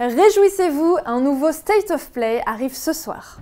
Réjouissez-vous, un nouveau State of Play arrive ce soir.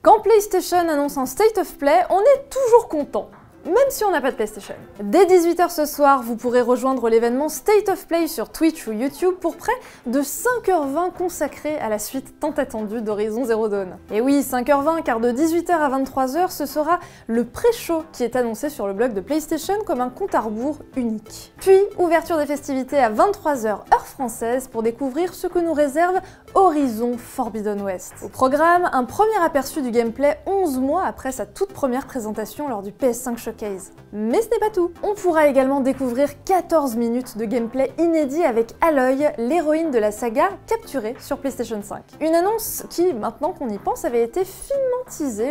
Quand PlayStation annonce un State of Play, on est toujours content même si on n'a pas de PlayStation. Dès 18h ce soir, vous pourrez rejoindre l'événement State of Play sur Twitch ou YouTube pour près de 5h20 consacré à la suite tant attendue d'Horizon Zero Dawn. Et oui, 5h20 car de 18h à 23h, ce sera le pré-show qui est annoncé sur le blog de PlayStation comme un compte à rebours unique. Puis, ouverture des festivités à 23h heure française pour découvrir ce que nous réserve Horizon Forbidden West. Au programme, un premier aperçu du gameplay 11 mois après sa toute première présentation lors du PS5 Showcase. Mais ce n'est pas tout. On pourra également découvrir 14 minutes de gameplay inédit avec Aloy, l'héroïne de la saga capturée sur PlayStation 5. Une annonce qui, maintenant qu'on y pense, avait été finement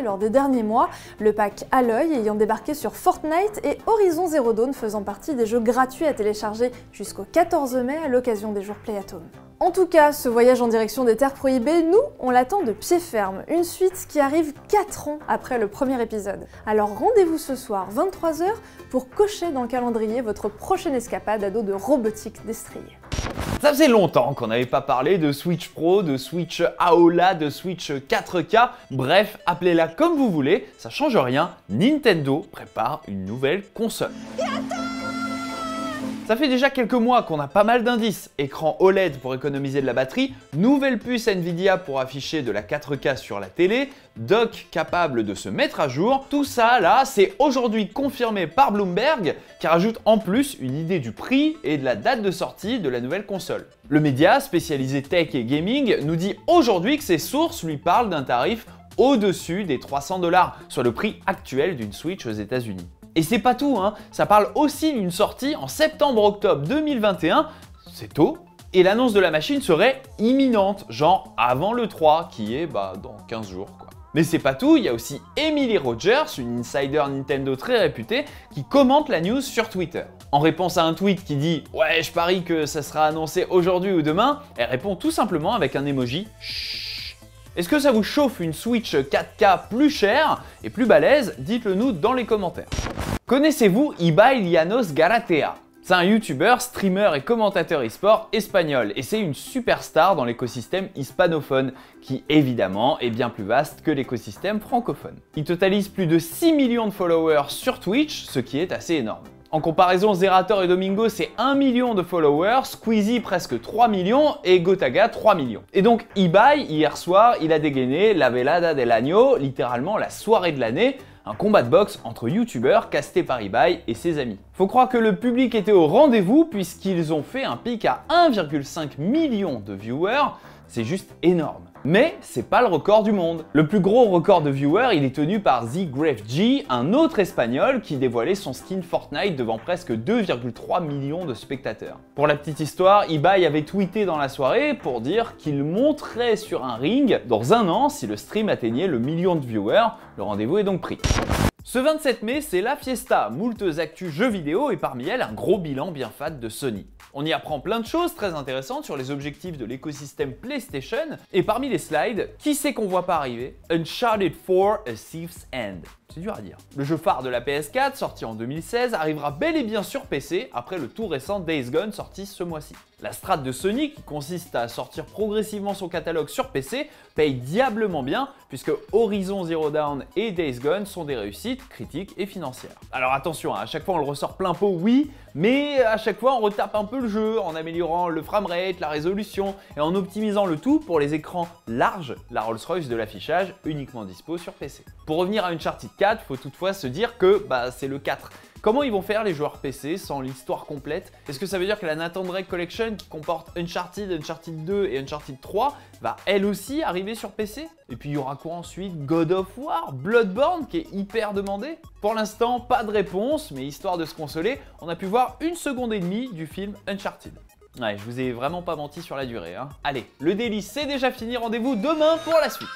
lors des derniers mois, le pack Aloy ayant débarqué sur Fortnite et Horizon Zero Dawn faisant partie des jeux gratuits à télécharger jusqu'au 14 mai à l'occasion des jours Play at Home. En tout cas, ce voyage en direction des terres prohibées, nous, on l'attend de pied ferme. Une suite qui arrive 4 ans après le premier épisode. Alors rendez-vous ce soir, 23h, pour cocher dans le calendrier votre prochaine escapade à dos de robotique destrier. Ça faisait longtemps qu'on n'avait pas parlé de Switch Pro, de Switch AOLA, de Switch 4K, bref, appelez-la comme vous voulez, ça change rien, Nintendo prépare une nouvelle console. Ça fait déjà quelques mois qu'on a pas mal d'indices. Écran OLED pour économiser de la batterie, nouvelle puce Nvidia pour afficher de la 4K sur la télé, dock capable de se mettre à jour. Tout ça là, c'est aujourd'hui confirmé par Bloomberg qui rajoute en plus une idée du prix et de la date de sortie de la nouvelle console. Le média spécialisé tech et gaming nous dit aujourd'hui que ses sources lui parlent d'un tarif au-dessus des 300 dollars, soit le prix actuel d'une Switch aux États-Unis. Et c'est pas tout, hein. ça parle aussi d'une sortie en septembre-octobre 2021, c'est tôt, et l'annonce de la machine serait imminente, genre avant le 3, qui est bah, dans 15 jours. Quoi. Mais c'est pas tout, il y a aussi Emily Rogers, une insider Nintendo très réputée, qui commente la news sur Twitter. En réponse à un tweet qui dit « Ouais, je parie que ça sera annoncé aujourd'hui ou demain », elle répond tout simplement avec un emoji « est-ce que ça vous chauffe une Switch 4K plus chère et plus balèze? Dites-le nous dans les commentaires. Connaissez-vous Ibai Llanos Garatea? C'est un youtubeur, streamer et commentateur e-sport espagnol et c'est une superstar dans l'écosystème hispanophone qui évidemment est bien plus vaste que l'écosystème francophone. Il totalise plus de 6 millions de followers sur Twitch, ce qui est assez énorme. En comparaison, Zerator et Domingo, c'est 1 million de followers, Squeezie presque 3 millions et Gotaga 3 millions. Et donc Ibai, hier soir, il a dégainé la velada del año, littéralement la soirée de l'année, un combat de boxe entre youtubeurs casté par Ibai et ses amis. Faut croire que le public était au rendez-vous puisqu'ils ont fait un pic à 1,5 million de viewers, c'est juste énorme. Mais c'est pas le record du monde. Le plus gros record de viewers, il est tenu par The G, un autre espagnol qui dévoilait son skin Fortnite devant presque 2,3 millions de spectateurs. Pour la petite histoire, Ibai avait tweeté dans la soirée pour dire qu'il monterait sur un ring dans un an si le stream atteignait le million de viewers. Le rendez-vous est donc pris. Ce 27 mai, c'est la fiesta, moultes actus jeux vidéo et parmi elles un gros bilan bien fat de Sony. On y apprend plein de choses très intéressantes sur les objectifs de l'écosystème PlayStation et parmi les slides, qui c'est qu'on voit pas arriver? Uncharted 4 A Thief's End. C'est dur à dire. Le jeu phare de la PS4, sorti en 2016, arrivera bel et bien sur PC après le tout récent Days Gone sorti ce mois-ci. La strat de Sony, qui consiste à sortir progressivement son catalogue sur PC, paye diablement bien puisque Horizon Zero Dawn et Days Gone sont des réussites critiques et financières. Alors attention, hein, à chaque fois on le ressort plein pot, oui, mais à chaque fois on retape un peu le jeu en améliorant le framerate, la résolution et en optimisant le tout pour les écrans larges, la Rolls-Royce de l'affichage uniquement dispo sur PC. Pour revenir à Uncharted 4, faut toutefois se dire que bah, c'est le 4. Comment ils vont faire les joueurs PC sans l'histoire complète? Est-ce que ça veut dire que la Nathan Drake Collection qui comporte Uncharted, Uncharted 2 et Uncharted 3 va elle aussi arriver sur PC Et puis il y aura quoi ensuite? God of War, Bloodborne qui est hyper demandé? Pour l'instant, pas de réponse, mais histoire de se consoler, on a pu voir une seconde et demie du film Uncharted. Ouais, je vous ai vraiment pas menti sur la durée. Hein. Allez, le délice c'est déjà fini, rendez-vous demain pour la suite.